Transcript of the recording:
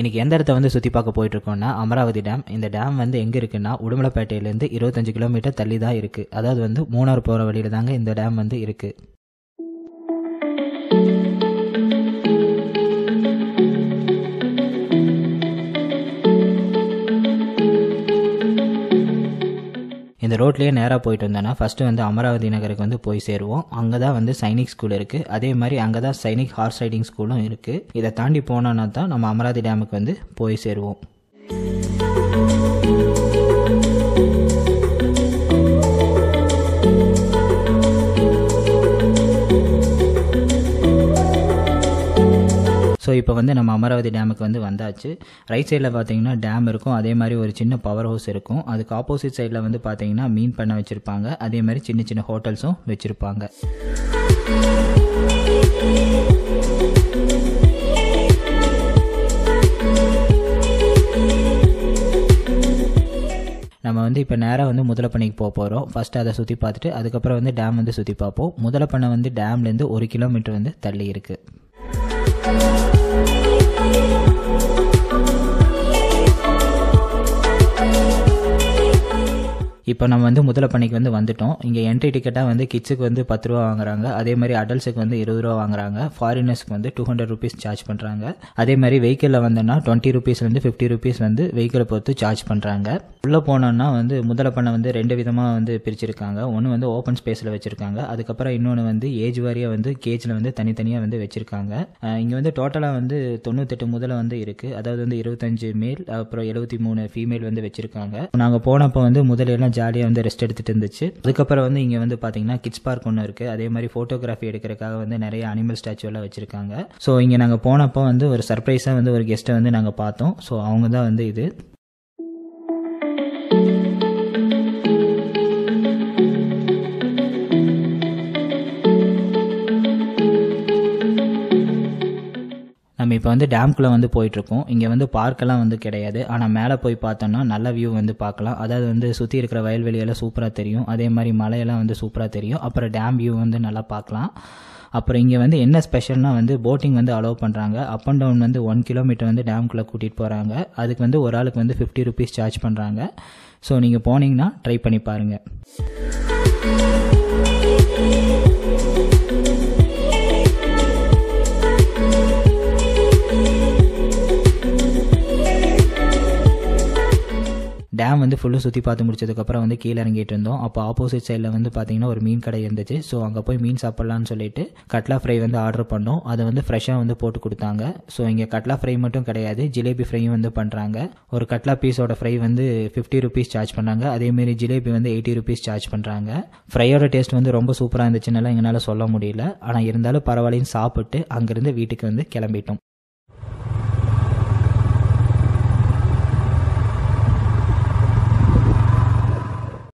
இன்றைக்கி எந்த இடத்த வந்து சுற்றி பார்க்க போயிட்டுருக்கோம்னா அமராவதி டேம் இந்த டேம் வந்து எங்கே இருக்குன்னா உடுமலைப்பேட்டையிலேருந்து இருபத்தஞ்சு கிலோமீட்டர் தள்ளி தான் இருக்குது அதாவது வந்து மூணார் போகிற வழியில் தாங்க இந்த டேம் வந்து இருக்குது இந்த ரோட்லேயே நேராக போயிட்டு வந்தோன்னா ஃபஸ்ட்டு வந்து அமராவதி நகருக்கு வந்து போய் சேருவோம். அங்கே தான் வந்து சைனிக் ஸ்கூல் இருக்குது அதே மாதிரி அங்கே தான் சைனிக் ஹார்ஸ் ரைடிங் ஸ்கூலும் இருக்குது இதை தாண்டி போனோன்னா தான் நம்ம அமராவதி டேமுக்கு வந்து போய் சேருவோம். ஸோ இப்போ வந்து நம்ம அமராவதி டேமுக்கு வந்து வந்தாச்சு. ரைட் சைடில் பார்த்தீங்கன்னா டேம் இருக்கும். அதே மாதிரி ஒரு சின்ன பவர் ஹவுஸ் இருக்கும். அதுக்கு ஆப்போசிட் சைடில் வந்து பார்த்தீங்கன்னா மீன் பண்ண வச்சுருப்பாங்க. அதே மாதிரி சின்ன சின்ன ஹோட்டல்ஸும் வச்சுருப்பாங்க. நம்ம வந்து இப்போ நேராக வந்து முதலப்பண்ணைக்கு போக போகிறோம் ஃபஸ்ட்டு அதை சுற்றி பார்த்துட்டு அதுக்கப்புறம் வந்து டேம் வந்து சுற்றி பார்ப்போம் முதலப்பண்ணை வந்து டேம்லேருந்து ஒரு கிலோமீட்டர் வந்து தள்ளி இருக்குது இப்போ நம்ம வந்து முதலப்பண்ணைக்கு வந்து வந்துட்டோம். இங்கே என்ட்ரி டிக்கெட்டாக வந்து கிட்ஸுக்கு வந்து பத்து ரூபா வாங்குறாங்க. அதே மாதிரி அடல்ட்ஸுக்கு வந்து இருபது ரூபா வாங்குறாங்க. ஃபாரினர்ஸ்க்கு வந்து டூ ஹண்ட்ரட் ருபீஸ் சார்ஜ் பண்ணுறாங்க அதே மாதிரி வெஹிக்கிளில் வந்தோன்னா டுவெண்ட்டி ருபீஸ்லேருந்து ஃபிஃப்டி ருபீஸ் வந்து வெஹிக்கிளை பொறுத்து சார்ஜ் பண்ணுறாங்க உள்ளே போனோன்னா வந்து முதலப்பண்ணை வந்து ரெண்டு விதமாக வந்து பிரிச்சிருக்காங்க. ஒன்று வந்து ஓப்பன் ஸ்பேஸில் வச்சுருக்காங்க. அதுக்கப்புறம் இன்னொன்று வந்து ஏஜ் வாரியாக வந்து கேஜில் வந்து தனித்தனியாக வந்து வச்சுருக்காங்க. இங்கே வந்து டோட்டலாக வந்து தொண்ணூத்தெட்டு முதல்ல வந்து இருக்குது அதாவது வந்து இருபத்தஞ்சு மேல் அப்புறம் எழுபத்தி மூணு ஃபீமேல் வந்து வச்சுருக்காங்க. நாங்கள் போனப்போ வந்து முதலெல்லாம் ஜாலியாக வந்து ரெஸ்ட் எடுத்துகிட்டு இருந்துச்சு. அதுக்கப்புறம் வந்து இங்கே வந்து பார்த்தீங்கன்னா கிட்ஸ் பார்க் ஒன்று இருக்குது அதே மாதிரி ஃபோட்டோகிராஃபி எடுக்கிறதுக்காக வந்து நிறைய அனிமல் ஸ்டாச்சு எல்லாம் வச்சுருக்காங்க. ஸோ இங்கே நாங்கள் போனப்போ வந்து ஒரு சர்ப்ரைஸாக வந்து ஒரு கெஸ்ட்டை வந்து நாங்கள் பார்த்தோம். ஸோ அவங்க தான் வந்து இது. நம்ம இப்போ வந்து டேம்குள்ளே வந்து போயிட்டுருக்கோம். இங்கே வந்து பார்க்கெல்லாம் வந்து கிடையாது. ஆனால் மேலே போய் பார்த்தோம்னா நல்ல வியூ வந்து பார்க்கலாம். அதாவது வந்து சுற்றி இருக்கிற வயல்வெளியெல்லாம் சூப்பராக தெரியும். அதே மாதிரி மலையெல்லாம் வந்து சூப்பராக தெரியும். அப்புறம் டேம் வியூ வந்து நல்லா பார்க்கலாம். அப்புறம் இங்கே வந்து என்ன ஸ்பெஷல்னால் வந்து போட்டிங் வந்து அலோவ் பண்ணுறாங்க அப் அண்ட் டவுன் வந்து ஒன் கிலோமீட்டர் வந்து டேம்குள்ளே கூட்டிகிட்டு போகிறாங்க அதுக்கு வந்து ஒரு ஆளுக்கு வந்து ஃபிஃப்டி ருபீஸ் சார்ஜ் பண்ணுறாங்க ஸோ நீங்கள் போனீங்கன்னா ட்ரை பண்ணி பாருங்கள் டேம் வந்து ஃபுல்லாக சுற்றி பார்த்து முடிச்சதுக்கப்புறம் வந்து கீழே இறங்கிட்டு இருந்தோம். அப்போ ஆப்போசிட் சைடில் வந்து பார்த்தீங்கன்னா ஒரு மீன் கடை இருந்துச்சு. ஸோ அங்கே போய் மீன் சாப்பிட்லான்னு சொல்லிட்டு கட்லா ஃப்ரை வந்து ஆர்டர் பண்ணோம். அதை வந்து ஃப்ரெஷ்ஷாக வந்து போட்டு கொடுத்தாங்க. ஸோ இங்கே கட்லா ஃப்ரை மட்டும் கிடையாது ஜிலேபி ஃப்ரையும் வந்து பண்ணுறாங்க ஒரு கட்லா பீஸோட ஃப்ரை வந்து ஃபிஃப்டி ருபீஸ் சார்ஜ் பண்ணாங்க அதேமாரி ஜிலேபி வந்து எயிட்டி ருபீஸ் சார்ஜ் பண்ணுறாங்க ஃப்ரையோட டேஸ்ட் வந்து ரொம்ப சூப்பராக இருந்துச்சுனால எங்களால் சொல்ல முடியல. ஆனால் இருந்தாலும் பரவாயில்லன்னு சாப்பிட்டு அங்கேருந்து வீட்டுக்கு வந்து கிளம்பிட்டோம்.